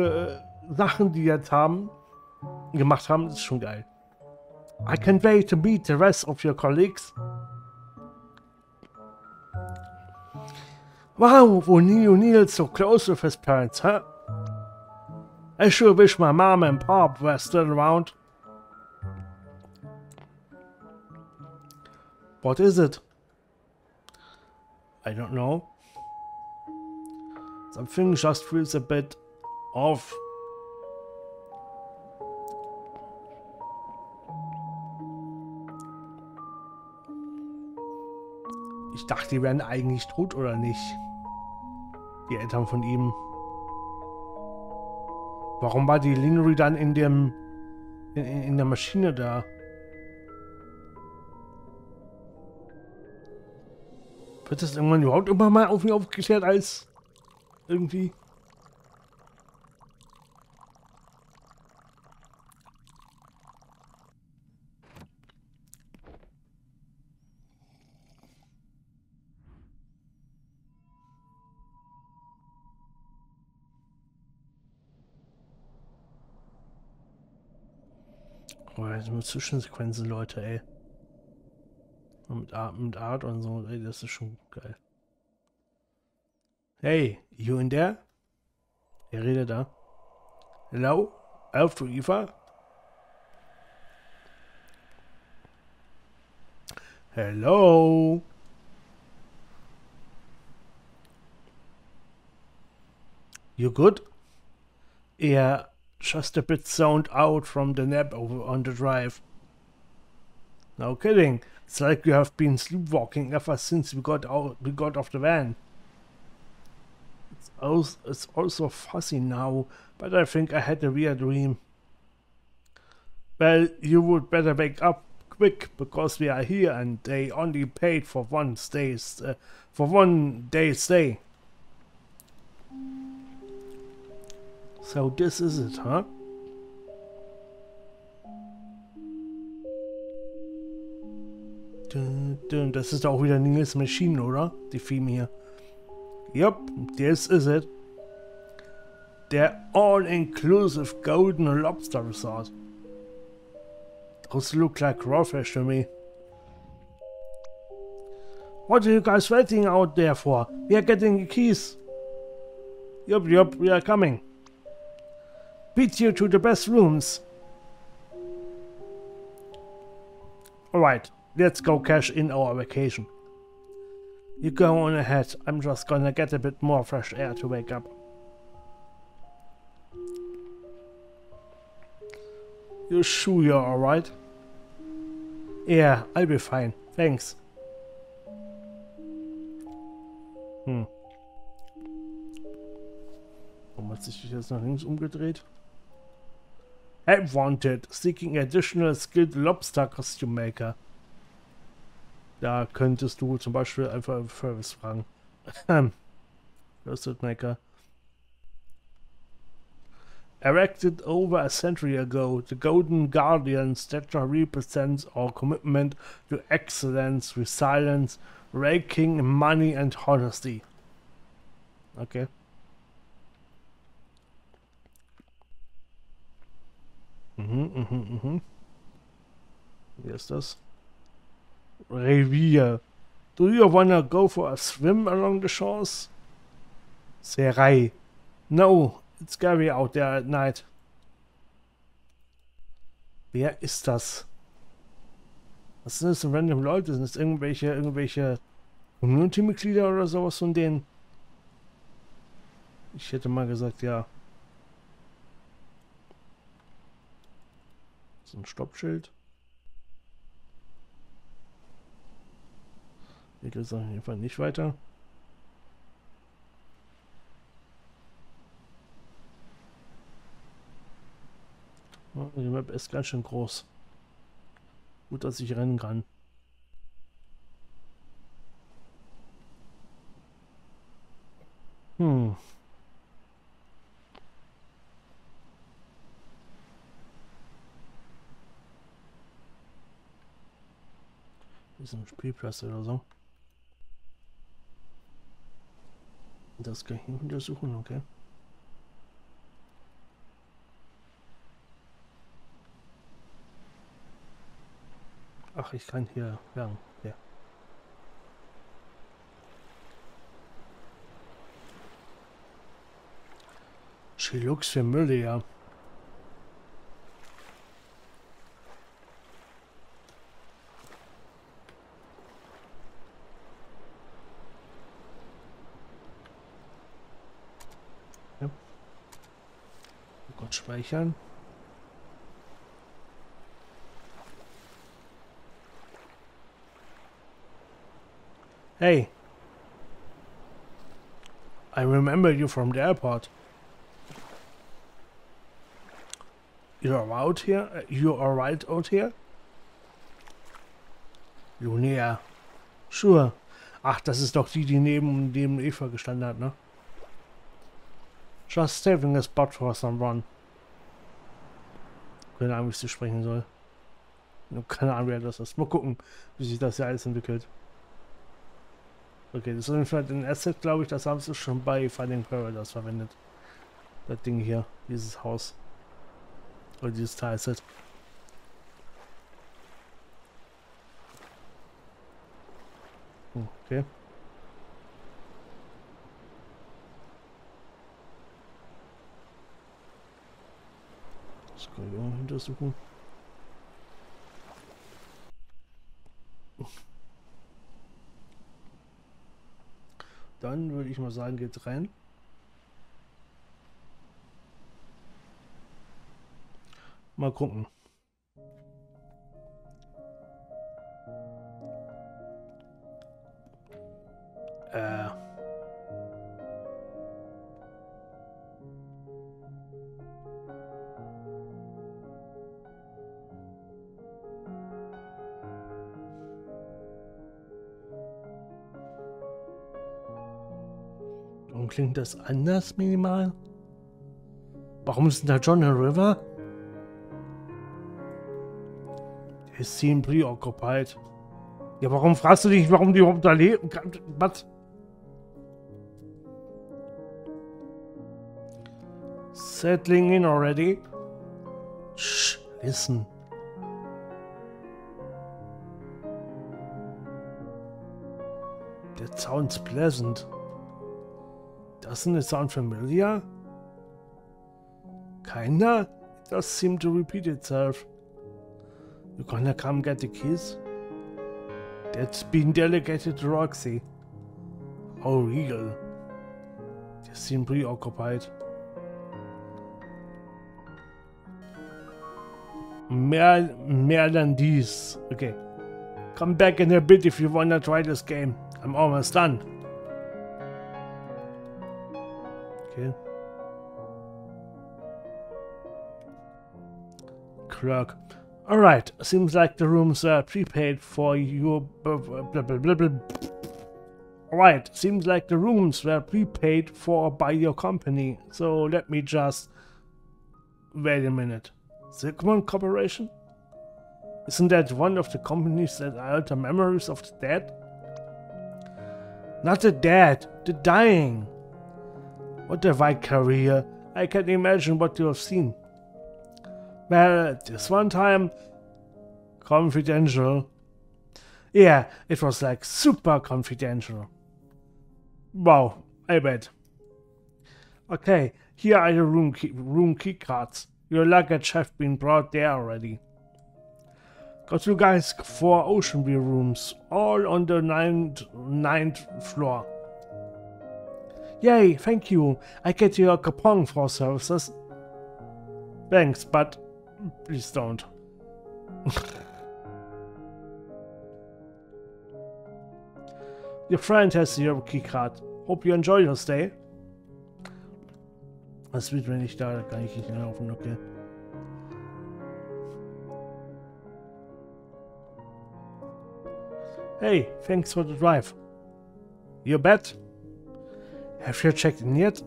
äh, Sachen, die jetzt haben, gemacht haben, ist schon geil. I can't wait to meet the rest of your colleagues. Wow, were Neil O'Neill so close with his parents, huh? I sure wish my mom and pop were still around. What is it? I don't know. Something just feels a bit off. Ich dachte, die wären eigentlich tot oder nicht? Die Eltern von ihm. Warum war die Linery dann in dem in, in der Maschine da? Wird das irgendwann überhaupt immer mal auf mich aufgeklärt als irgendwie? Jetzt nur Zwischensequenzen, Leute, ey. Mit Art, mit Art und so, ey, das ist schon geil. Hey, you in there? Wer redet da? Hello? Elf to Eva? Hello? You good? Yeah, just a bit zoned out from the nap over on the drive. No kidding. It's like you have been sleepwalking ever since we got out we got off the van. It's also, it's also fuzzy now, but I think I had a weird dream. Well, you would better wake up quick because we are here and they only paid for one stay uh, for one day stay. So this is it, huh? Das ist auch wieder Nils Machine, oder? Die Theme hier. Yup, this is it. Der all-inclusive Golden Lobster Resort. Those look like raw fish to me. What are you guys waiting out there for? We are getting the keys. Yup, yup, we are coming. Beat you to the best rooms. Alright, let's go cash in our vacation. You go on ahead, I'm just gonna get a bit more fresh air to wake up. You sure you're alright? Yeah, I'll be fine, thanks. Hm. Warum hat sich jetzt nach links umgedreht? I wanted, seeking additional skilled lobster costume maker. Da könntest du zum Beispiel einfach Service fragen. Roasted Maker. Erected over a century ago, the Golden Guardian statue represents our commitment to excellence, resilience, raking money and honesty. Okay. Mhm, mhm, mhm. Wie ist das? Revier. Do you wanna go for a swim along the shores? Serei. No, it's scary out there at night. Wer ist das? Was sind das für random Leute? Sind das irgendwelche, irgendwelche Community-Mitglieder oder sowas von denen? Ich hätte mal gesagt, ja. Ein Stoppschild. Hier geht es auf jeden Fall nicht weiter. die Map ist ganz schön groß. Gut, dass ich rennen kann. Hm. ist Spielplatz oder so. Das kann ich untersuchen, okay? Ach, ich kann hier lang, ja. Schilux für Müll, ja. Speichern. Hey. I remember you from the airport. You're out here? Uh, you right out here? Lunia. Sure. Ach, das ist doch die, die neben, neben Eva gestanden hat, ne? Just saving a spot for someone. Keine Ahnung, wie ich sie sprechen soll. Keine Ahnung, wer das ist. Mal gucken, wie sich das hier alles entwickelt. Okay, das ist Fall ein Asset, glaube ich, das haben sie schon bei Finding Paradise verwendet. Das Ding hier, dieses Haus. Oder dieses Teilset. Hm, okay. Kann ich auch untersuchen. Dann würde ich mal sagen, geht rein. Mal gucken. Äh. Klingt das anders minimal? Warum ist denn da John River? Der ist ziemlich preoccupied. Ja, warum fragst du dich, warum die überhaupt da leben? Was? Settling in already? Shh, listen. That sounds pleasant. Doesn't it sound familiar? Kinda? It does seem to repeat itself. You gonna come get the keys? That's been delegated to Roxy. Oh, real. They seem preoccupied. Mehr, mehr than these. Okay. Come back in a bit if you wanna try this game. I'm almost done. Okay. Clerk. Alright, seems like the rooms are prepaid for you. Blah, blah, blah, blah, blah. Alright, seems like the rooms were prepaid for by your company. So let me just. Wait a minute. Sigmund Corporation? Isn't that one of the companies that alter memories of the dead? Not the dead, the dying. What a wide career. I can imagine what you have seen. Well, this one time, confidential. Yeah, it was like super confidential. Wow, I bet. Okay, here are your room key, room key cards. Your luggage have been brought there already. Got you guys four ocean view rooms, all on the ninth, ninth floor. Yay, thank you. I get you a coupon for services. Thanks, but Please don't. your friend has your keycard. Hope you enjoy your stay. Was wird, wenn ich da, da kann ich nicht laufen, okay. Hey, thanks for the drive. You bet. Have you checked in yet?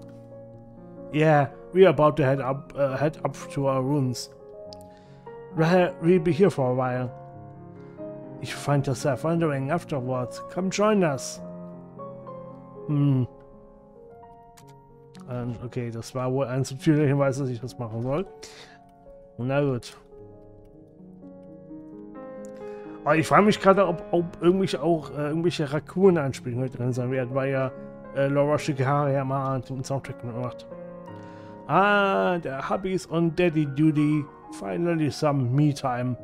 Yeah, we're about to head up, uh, head up to our rooms. We'll be here for a while. If you find yourself wondering afterwards, come join us. Hm. Ähm, okay, das war wohl ein subtiler Hinweis, dass ich das machen soll. Na gut. Aber ich frage mich gerade, ob, ob irgendwelche auch äh, irgendwelche Raccoon-Anspielungen drin sein werden, weil ja äh, Laura Shikihara ja mal den Soundtrack gemacht. Ah, der Hubbies on Daddy Duty. Finally some me time.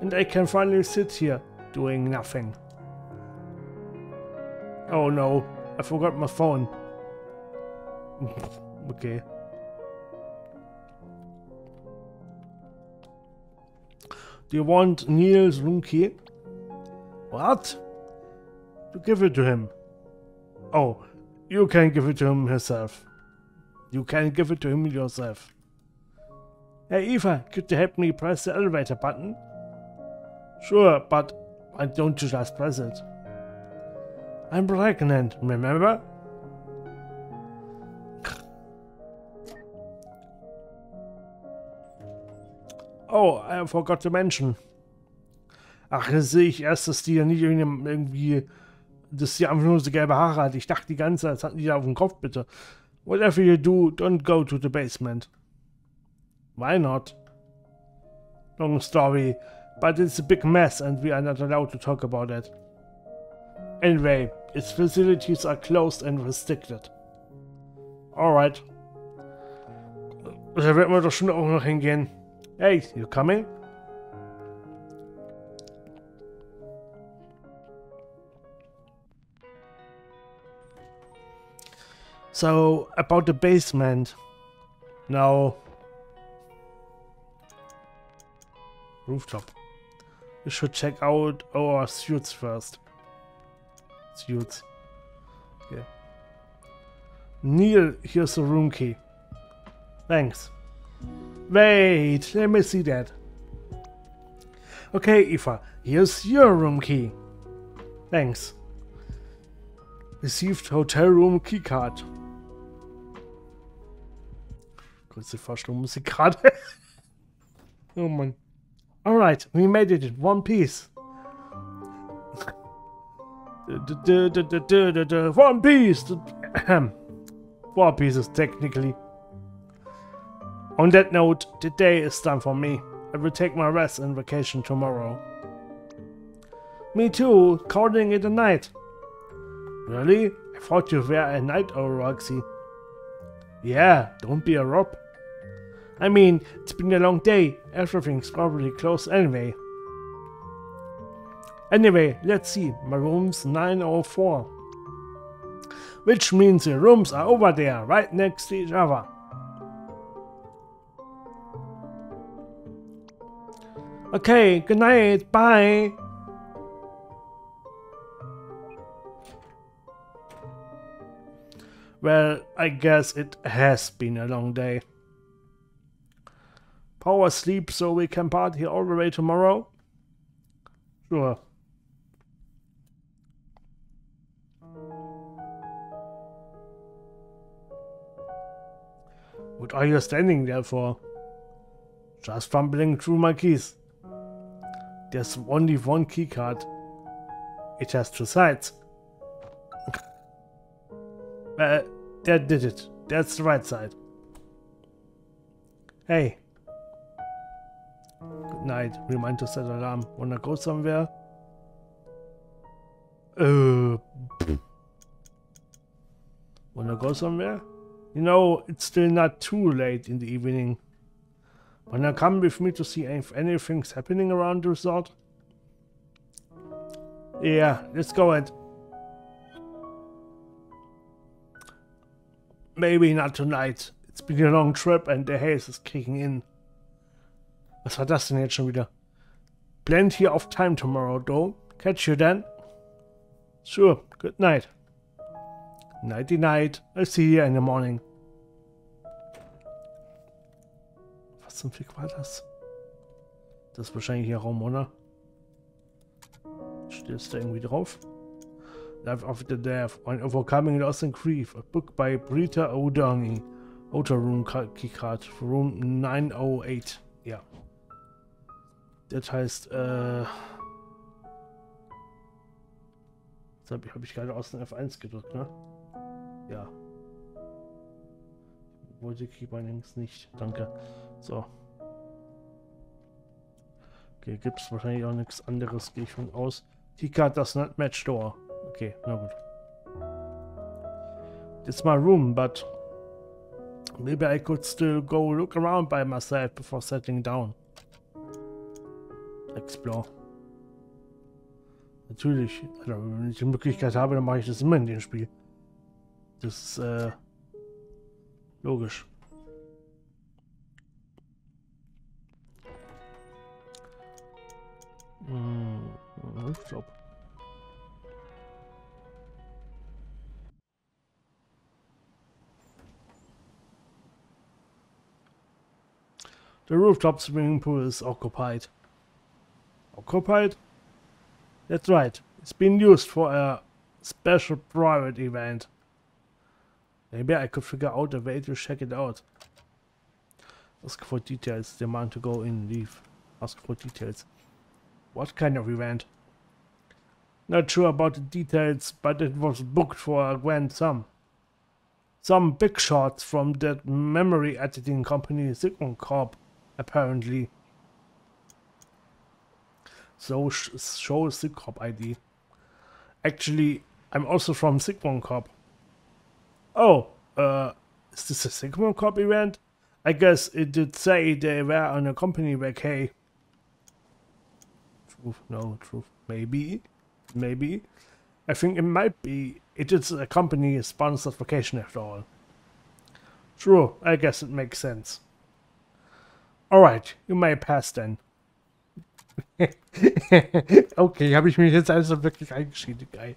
And I can finally sit here doing nothing. Oh no, I forgot my phone. okay. Do you want Neil's room key? What? To give it to him. Oh, you can give it to him yourself. You can give it to him yourself. Hey Eva, could you help me press the elevator button? Sure, but why don't just press it? I'm pregnant, remember? Oh, I forgot to mention. Ach, jetzt sehe ich erst, dass die ja nicht irgendwie, dass die einfach nur so gelbe Haare hat. Ich dachte die ganze Zeit, das hatten die da auf dem Kopf, bitte. Whatever you do, don't go to the basement. Why not? Long story, but it's a big mess and we are not allowed to talk about it. Anyway, its facilities are closed and restricted. Alright. Da werden wir doch schon auch noch hingehen. Hey, you coming? So, about the basement. No. Rooftop. We should check out our suits first. Suits. Okay. Neil, here's the room key. Thanks. Wait, let me see that. Okay, Eva, here's your room key. Thanks. Received hotel room keycard. Kurze Vorstellung Musik gerade. oh Mann. Alright, we made it in one piece. One piece! Four pieces, technically. On that note, the day is done for me. I will take my rest and vacation tomorrow. Me too, calling it a night. Really? I thought you were a night owl, Roxy. Yeah, don't be a rob. I mean, it's been a long day. Everything's probably closed anyway. Anyway, let's see. My room's 904. Which means the rooms are over there, right next to each other. Okay, good night. Bye. Well, I guess it has been a long day. Power sleep so we can party all the way tomorrow? Sure. What are you standing there for? Just fumbling through my keys. There's only one keycard. It has two sides. Uh, that did it. That's the right side. Hey. Good night. Remind to set alarm. Wanna go somewhere? Uh. Wanna go somewhere? You know, it's still not too late in the evening. Wanna come with me to see if anything's happening around the resort? Yeah, let's go and... Maybe not tonight. It's been a long trip and the haze is kicking in. Was war das denn jetzt schon wieder? Plenty of time tomorrow, though. Catch you then. Sure, good night. Nighty night. I'll see you in the morning. zum Fick war das? Das ist wahrscheinlich hier Raum, oder? Stehst du irgendwie drauf? Life After Death, When Overcoming Lost and Grief, a book by Brita O'Downey. Outer Room Keycard, Room 908. Ja. Das heißt, äh... Jetzt habe ich, hab ich gerade aus dem F1 gedrückt, ne? Ja. Wollte Keep allerdings nicht. Danke. So. Okay, gibt es wahrscheinlich auch nichts anderes, gehe ich von aus. Die card does not match door. Okay, na gut. It's my room, but maybe I could still go look around by myself before settling down. Explore. Natürlich, also, wenn ich die Möglichkeit habe, dann mache ich das immer in dem Spiel. Das ist äh, logisch. Hm, ich glaube. The rooftop swimming pool is occupied. Occupied? That's right. It's been used for a special private event. Maybe I could figure out a way to check it out. Ask for details. Demand to go in. Leave. Ask for details. What kind of event? Not sure about the details, but it was booked for a grand sum. Some big shots from that memory editing company Sigmund Corp, apparently. So sh show Sigcorp ID. Actually, I'm also from Sigmund Corp. Oh, uh, is this a Sigmund Corp event? I guess it did say they were on a company vacay. Truth, no, truth, maybe, maybe. I think it might be, it is a company sponsored vacation after all. True, I guess it makes sense. Alright, you may pass then. okay, habe ich mich jetzt also wirklich eingeschrieben, geil.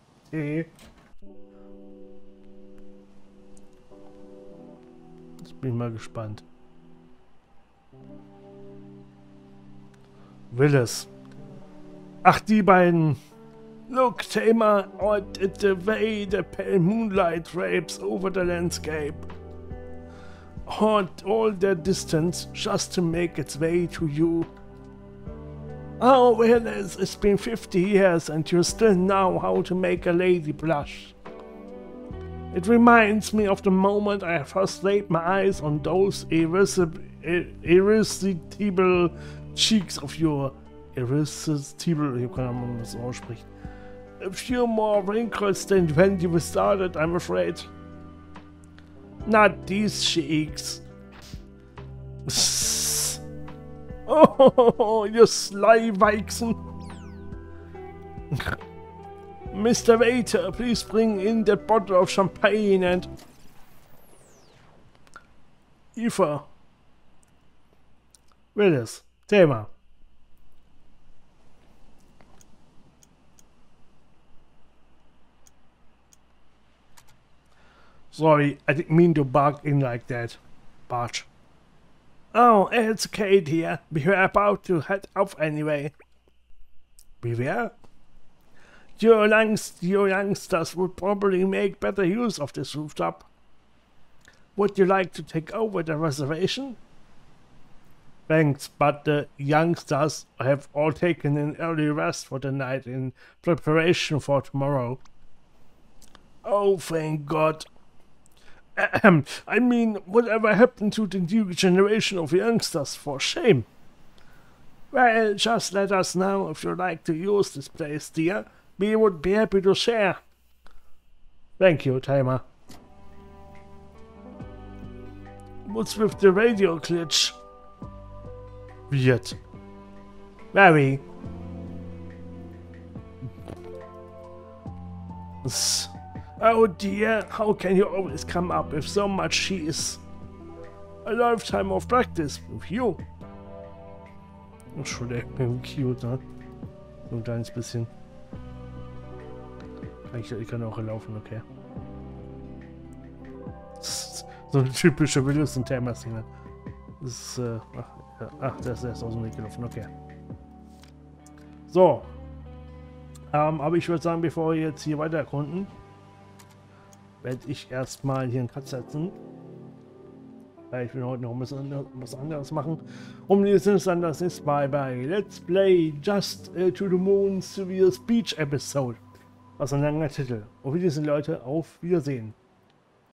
Jetzt bin ich mal gespannt. Willis. Ach, die beiden. Look, Tamer, at the way the pale moonlight drapes over the landscape. And all that distance just to make its way to you. Oh, well, it's been 50 years and you still know how to make a lady blush. It reminds me of the moment I first laid my eyes on those irresistible cheeks of your irresistible, kann man das ausspricht. A few more wrinkles than when you started, I'm afraid. Not these cheeks. Oh, you sly Weichsen. Mr. Waiter, please bring in that bottle of champagne and... Eva. Willis, Thema. Sorry, I didn't mean to bark in like that. Barge. Oh, it's Kate here. We were about to head off anyway. We were? Your, youngst your youngsters would probably make better use of this rooftop. Would you like to take over the reservation? Thanks, but the youngsters have all taken an early rest for the night in preparation for tomorrow. Oh, thank God. Ahem. I mean, whatever happened to the new generation of youngsters? For shame. Well, just let us know if you'd like to use this place, dear. We would be happy to share. Thank you, Timer. What's with the radio glitch? Weird. Very. Oh dear, how can you always come up with so much cheese? A lifetime of practice with you. Schon echt cute, ne? So ein kleines bisschen. Ich, ich kann auch laufen, okay. So eine typische Willis und Thema-Szene. Das ist, äh, ach, ja, ach, der ist erst aus dem Weg gelaufen, okay. So. Ähm, aber ich würde sagen, bevor wir jetzt hier weiter erkunden, werde ich erstmal hier einen Cut setzen. Weil ich will heute noch ein bisschen was anderes machen. Um die sind dann das ist mal bei Let's Play Just uh, to the Moon Severe Speech Episode. Was ein langer Titel. Auf Wiedersehen, Leute. Auf Wiedersehen.